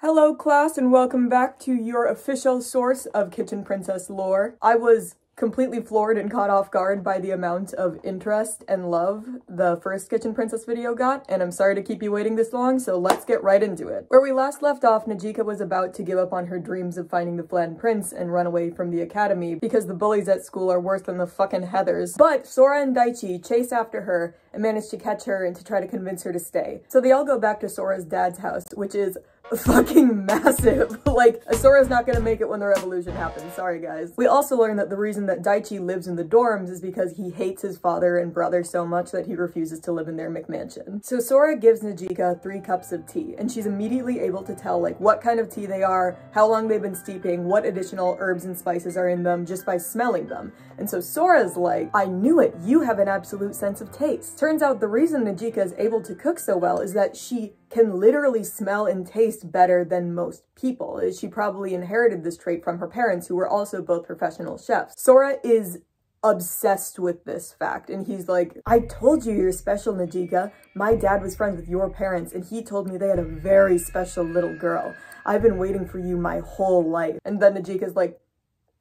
Hello class and welcome back to your official source of Kitchen Princess lore. I was completely floored and caught off guard by the amount of interest and love the first Kitchen Princess video got, and I'm sorry to keep you waiting this long, so let's get right into it. Where we last left off, Najika was about to give up on her dreams of finding the Flan Prince and run away from the academy because the bullies at school are worse than the fucking Heathers. But Sora and Daichi chase after her and manage to catch her and to try to convince her to stay. So they all go back to Sora's dad's house, which is fucking massive. like, Sora's not gonna make it when the revolution happens. Sorry, guys. We also learn that the reason that Daichi lives in the dorms is because he hates his father and brother so much that he refuses to live in their McMansion. So Sora gives Najika three cups of tea, and she's immediately able to tell, like, what kind of tea they are, how long they've been steeping, what additional herbs and spices are in them just by smelling them. And so Sora's like, I knew it, you have an absolute sense of taste. Turns out the reason Najika is able to cook so well is that she can literally smell and taste better than most people. She probably inherited this trait from her parents who were also both professional chefs. Sora is obsessed with this fact and he's like, I told you you're special, Najika. My dad was friends with your parents and he told me they had a very special little girl. I've been waiting for you my whole life. And then Najika's like,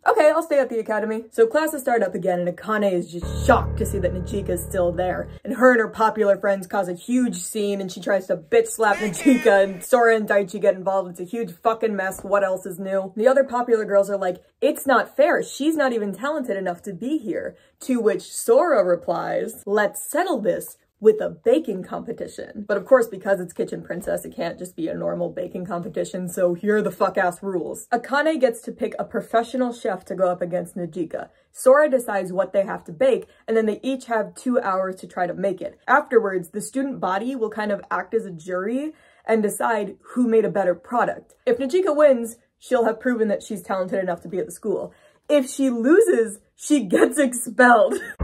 Okay, I'll stay at the academy. So classes start up again and Akane is just shocked to see that Najika is still there. And her and her popular friends cause a huge scene and she tries to bitch slap Najika and Sora and Daichi get involved. It's a huge fucking mess. What else is new? The other popular girls are like, it's not fair. She's not even talented enough to be here. To which Sora replies, let's settle this with a baking competition. But of course, because it's Kitchen Princess, it can't just be a normal baking competition, so here are the fuck-ass rules. Akane gets to pick a professional chef to go up against Najika. Sora decides what they have to bake, and then they each have two hours to try to make it. Afterwards, the student body will kind of act as a jury and decide who made a better product. If Najika wins, she'll have proven that she's talented enough to be at the school. If she loses, she gets expelled.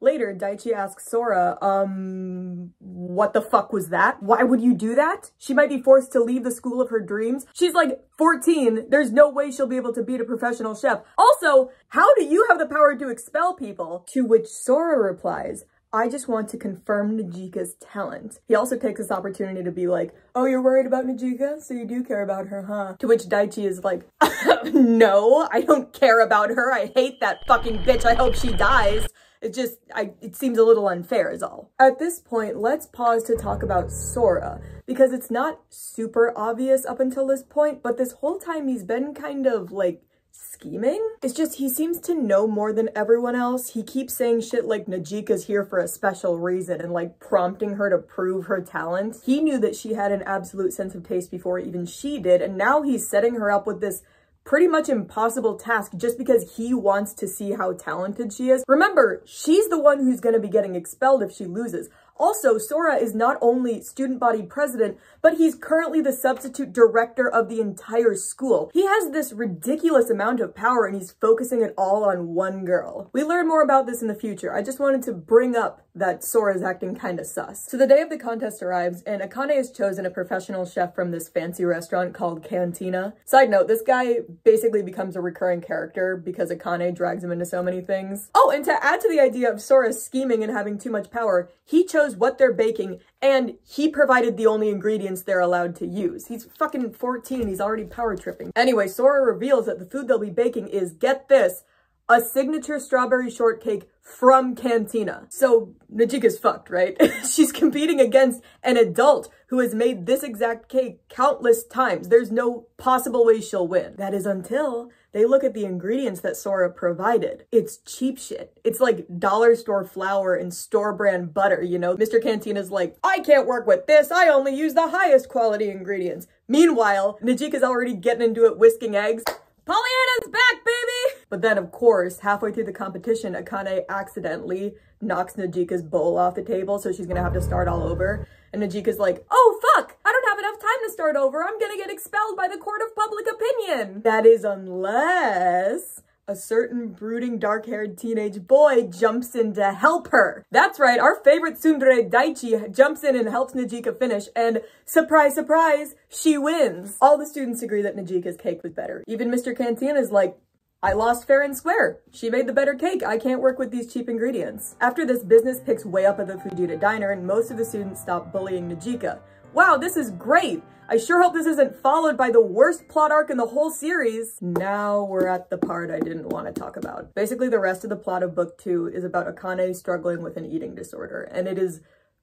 Later, Daichi asks Sora, um, what the fuck was that? Why would you do that? She might be forced to leave the school of her dreams. She's like 14. There's no way she'll be able to beat a professional chef. Also, how do you have the power to expel people? To which Sora replies, I just want to confirm Najika's talent. He also takes this opportunity to be like, oh, you're worried about Najika? So you do care about her, huh? To which Daichi is like, no, I don't care about her. I hate that fucking bitch. I hope she dies. It just, I, it seems a little unfair is all. At this point, let's pause to talk about Sora, because it's not super obvious up until this point, but this whole time he's been kind of like scheming. It's just he seems to know more than everyone else. He keeps saying shit like Najika's here for a special reason and like prompting her to prove her talent. He knew that she had an absolute sense of taste before even she did, and now he's setting her up with this pretty much impossible task just because he wants to see how talented she is. Remember, she's the one who's going to be getting expelled if she loses. Also, Sora is not only student body president, but he's currently the substitute director of the entire school. He has this ridiculous amount of power and he's focusing it all on one girl. We learn more about this in the future. I just wanted to bring up that Sora's acting kinda sus. So the day of the contest arrives and Akane has chosen a professional chef from this fancy restaurant called Cantina. Side note, this guy basically becomes a recurring character because Akane drags him into so many things. Oh, and to add to the idea of Sora scheming and having too much power, he chose what they're baking and he provided the only ingredients they're allowed to use. He's fucking 14, he's already power tripping. Anyway, Sora reveals that the food they'll be baking is, get this, a signature strawberry shortcake from Cantina. So Najika's fucked, right? She's competing against an adult who has made this exact cake countless times. There's no possible way she'll win. That is until they look at the ingredients that Sora provided. It's cheap shit. It's like dollar store flour and store brand butter, you know? Mr. Cantina's like, I can't work with this. I only use the highest quality ingredients. Meanwhile, Najika's already getting into it whisking eggs. Pollyanna's back, baby! But then, of course, halfway through the competition, Akane accidentally knocks Najika's bowl off the table, so she's gonna have to start all over. And Najika's like, oh, fuck! I don't have enough time to start over. I'm gonna get expelled by the court of public opinion. That is unless a certain brooding dark-haired teenage boy jumps in to help her. That's right, our favorite tsundere Daichi jumps in and helps Najika finish, and surprise, surprise, she wins. All the students agree that Najika's cake was better. Even Mr. Cantina is like, I lost fair and square. She made the better cake. I can't work with these cheap ingredients. After this, business picks way up at the Fujita diner and most of the students stop bullying Najika. Wow, this is great. I sure hope this isn't followed by the worst plot arc in the whole series. Now we're at the part I didn't want to talk about. Basically, the rest of the plot of book two is about Akane struggling with an eating disorder, and it is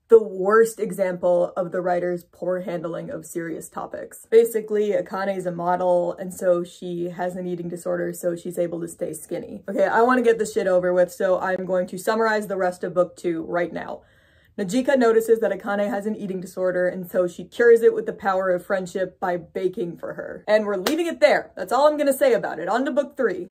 the worst example of the writer's poor handling of serious topics. Basically, Akane is a model, and so she has an eating disorder, so she's able to stay skinny. Okay, I want to get this shit over with, so I'm going to summarize the rest of book two right now. Najika notices that Akane has an eating disorder, and so she cures it with the power of friendship by baking for her. And we're leaving it there. That's all I'm gonna say about it. On to book three.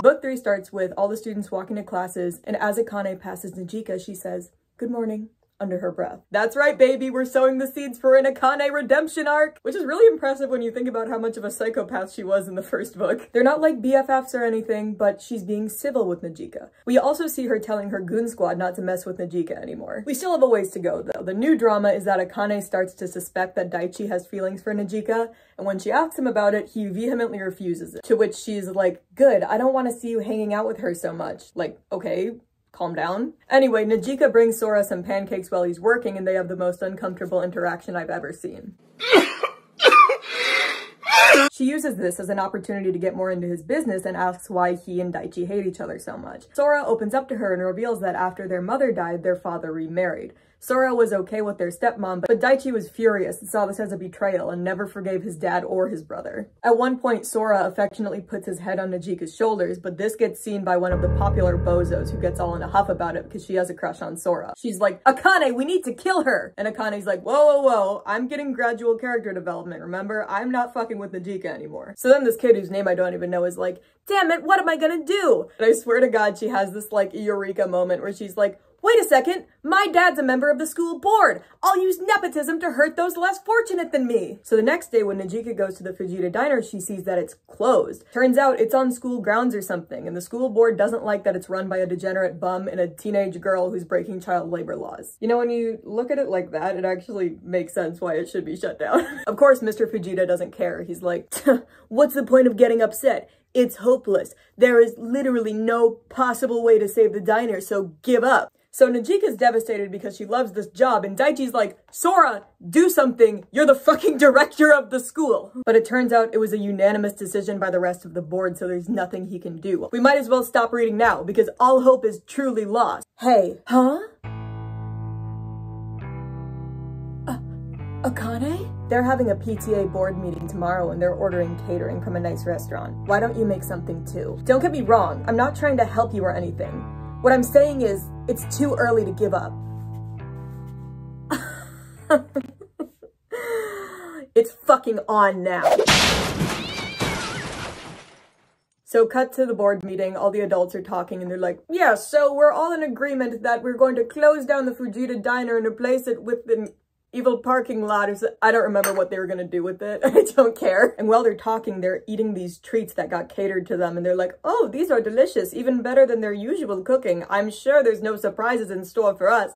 Book three starts with all the students walking to classes, and as Akane passes Najika, she says, good morning under her breath. That's right, baby, we're sowing the seeds for an Akane redemption arc, which is really impressive when you think about how much of a psychopath she was in the first book. They're not like BFFs or anything, but she's being civil with Najika. We also see her telling her goon squad not to mess with Najika anymore. We still have a ways to go, though. The new drama is that Akane starts to suspect that Daichi has feelings for Najika, and when she asks him about it, he vehemently refuses it, to which she's like, good, I don't want to see you hanging out with her so much. Like, okay, calm down. Anyway, Najika brings Sora some pancakes while he's working and they have the most uncomfortable interaction I've ever seen. She uses this as an opportunity to get more into his business and asks why he and Daichi hate each other so much. Sora opens up to her and reveals that after their mother died, their father remarried. Sora was okay with their stepmom, but Daichi was furious and saw this as a betrayal and never forgave his dad or his brother. At one point, Sora affectionately puts his head on Najika's shoulders, but this gets seen by one of the popular bozos who gets all in a huff about it because she has a crush on Sora. She's like, Akane, we need to kill her! And Akane's like, whoa, whoa, whoa, I'm getting gradual character development, remember? I'm not fucking with Najika anymore. So then this kid whose name I don't even know is like, damn it, what am I gonna do? And I swear to God, she has this like eureka moment where she's like, Wait a second, my dad's a member of the school board. I'll use nepotism to hurt those less fortunate than me. So the next day when Najika goes to the Fujita diner, she sees that it's closed. Turns out it's on school grounds or something, and the school board doesn't like that it's run by a degenerate bum and a teenage girl who's breaking child labor laws. You know, when you look at it like that, it actually makes sense why it should be shut down. of course, Mr. Fujita doesn't care. He's like, what's the point of getting upset? It's hopeless. There is literally no possible way to save the diner, so give up. So Najika's devastated because she loves this job and Daichi's like, Sora, do something. You're the fucking director of the school. But it turns out it was a unanimous decision by the rest of the board, so there's nothing he can do. We might as well stop reading now because all hope is truly lost. Hey, huh? Uh, Akane? They're having a PTA board meeting tomorrow and they're ordering catering from a nice restaurant. Why don't you make something too? Don't get me wrong, I'm not trying to help you or anything. What I'm saying is, it's too early to give up. it's fucking on now. So cut to the board meeting, all the adults are talking and they're like, yeah, so we're all in agreement that we're going to close down the Fujita diner and replace it with an evil parking lot so I don't remember what they were gonna do with it. I don't care. And while they're talking, they're eating these treats that got catered to them and they're like, oh, these are delicious, even better than their usual cooking. I'm sure there's no surprises in store for us.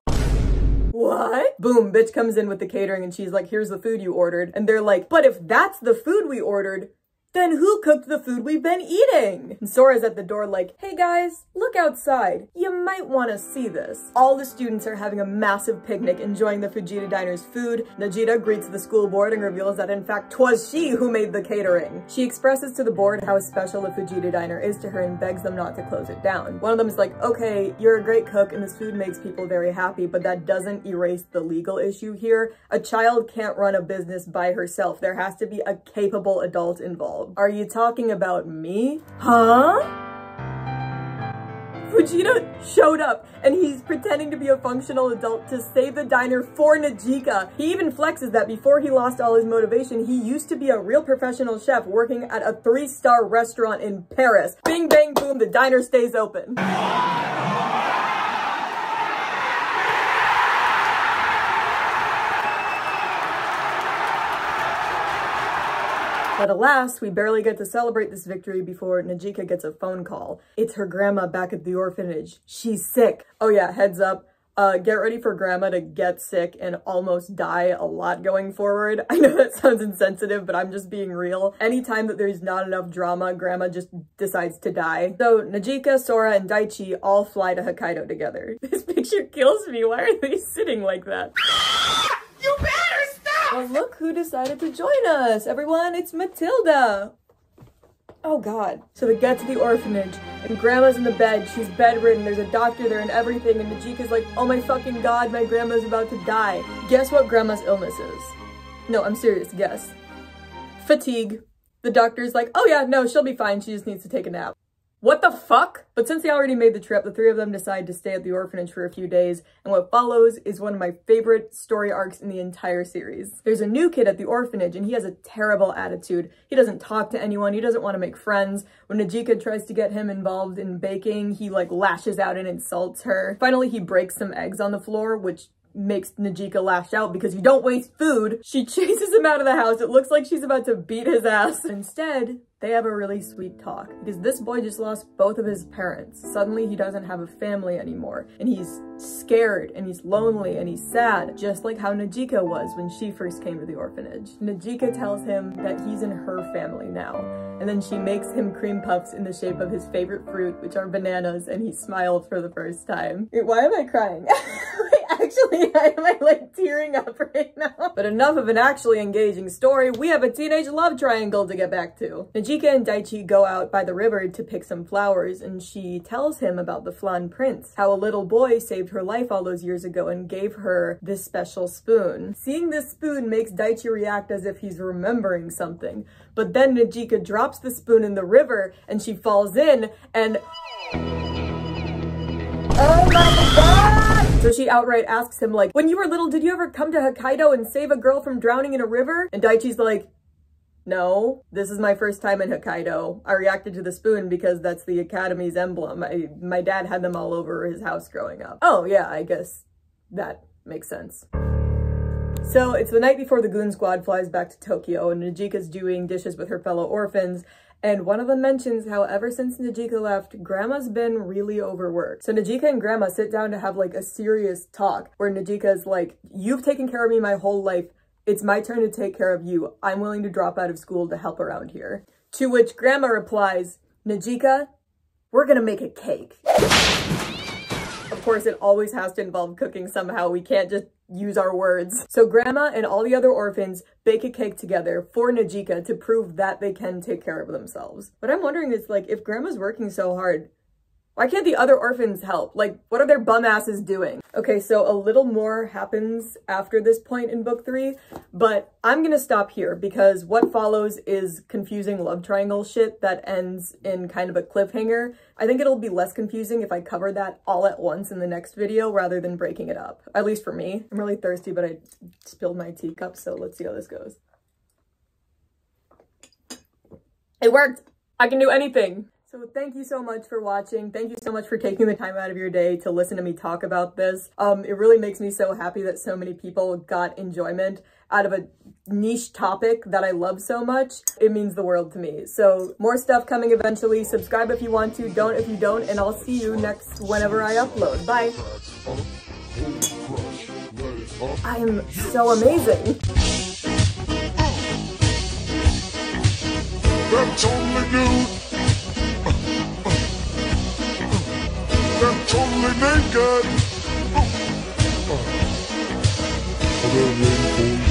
What? Boom, bitch comes in with the catering and she's like, here's the food you ordered. And they're like, but if that's the food we ordered, then who cooked the food we've been eating? And Sora's at the door like, hey guys, look outside. You might want to see this. All the students are having a massive picnic enjoying the Fujita Diner's food. Najika greets the school board and reveals that in fact twas she who made the catering. She expresses to the board how special the Fujita Diner is to her and begs them not to close it down. One of them is like, okay, you're a great cook and this food makes people very happy, but that doesn't erase the legal issue here. A child can't run a business by herself. There has to be a capable adult involved. Are you talking about me? Huh? Fujita showed up and he's pretending to be a functional adult to save the diner for Najika. He even flexes that before he lost all his motivation, he used to be a real professional chef working at a three-star restaurant in Paris. Bing, bang, boom, the diner stays open. But alas, we barely get to celebrate this victory before Najika gets a phone call. It's her grandma back at the orphanage. She's sick. Oh yeah, heads up. uh, get ready for grandma to get sick and almost die a lot going forward. I know that sounds insensitive, but I'm just being real. Anytime that there's not enough drama, grandma just decides to die. So Najika, Sora, and Daichi all fly to Hokkaido together. This picture kills me. Why are they sitting like that? You stop! Well, look who decided to join us. Everyone, it's Matilda. Oh god. So they get to the orphanage and grandma's in the bed. She's bedridden. There's a doctor there and everything. And Najika's like, oh my fucking god, my grandma's about to die. Guess what grandma's illness is? No, I'm serious. Guess. Fatigue. The doctor's like, oh yeah, no, she'll be fine. She just needs to take a nap. What the fuck? But since they already made the trip, the three of them decide to stay at the orphanage for a few days, and what follows is one of my favorite story arcs in the entire series. There's a new kid at the orphanage, and he has a terrible attitude. He doesn't talk to anyone, he doesn't want to make friends. When Najika tries to get him involved in baking, he like lashes out and insults her. Finally, he breaks some eggs on the floor, which makes Najika lash out because you don't waste food. She chases him out of the house. It looks like she's about to beat his ass. Instead, they have a really sweet talk because this boy just lost both of his parents. Suddenly he doesn't have a family anymore and he's scared and he's lonely and he's sad, just like how Najika was when she first came to the orphanage. Najika tells him that he's in her family now and then she makes him cream puffs in the shape of his favorite fruit, which are bananas, and he smiled for the first time. Wait, why am I crying? actually, I'm like tearing up right now? But enough of an actually engaging story, we have a teenage love triangle to get back to. Najika and Daichi go out by the river to pick some flowers, and she tells him about the Flan Prince, how a little boy saved her life all those years ago and gave her this special spoon. Seeing this spoon makes Daichi react as if he's remembering something, but then Najika drops the spoon in the river and she falls in and So she outright asks him like, when you were little, did you ever come to Hokkaido and save a girl from drowning in a river? And Daichi's like, no, this is my first time in Hokkaido. I reacted to the spoon because that's the Academy's emblem. I, my dad had them all over his house growing up. Oh yeah, I guess that makes sense. So it's the night before the Goon Squad flies back to Tokyo and Najika's doing dishes with her fellow orphans and one of them mentions how ever since Najika left, Grandma's been really overworked. So Najika and Grandma sit down to have like a serious talk where Najika's like, you've taken care of me my whole life. It's my turn to take care of you. I'm willing to drop out of school to help around here. To which Grandma replies, Najika, we're gonna make a cake. Course, it always has to involve cooking somehow. We can't just use our words. So grandma and all the other orphans bake a cake together for Najika to prove that they can take care of themselves. What I'm wondering is like, if grandma's working so hard, why can't the other orphans help? Like, what are their bum asses doing? Okay, so a little more happens after this point in book three, but I'm gonna stop here because what follows is confusing love triangle shit that ends in kind of a cliffhanger. I think it'll be less confusing if I cover that all at once in the next video rather than breaking it up, at least for me. I'm really thirsty, but I spilled my teacup, so let's see how this goes. It worked! I can do anything! So thank you so much for watching. Thank you so much for taking the time out of your day to listen to me talk about this. Um, it really makes me so happy that so many people got enjoyment out of a niche topic that I love so much. It means the world to me. So more stuff coming eventually. Subscribe if you want to, don't if you don't, and I'll see you next whenever I upload. Bye. I am so amazing. That's only Totally naked. Oh. Oh. oh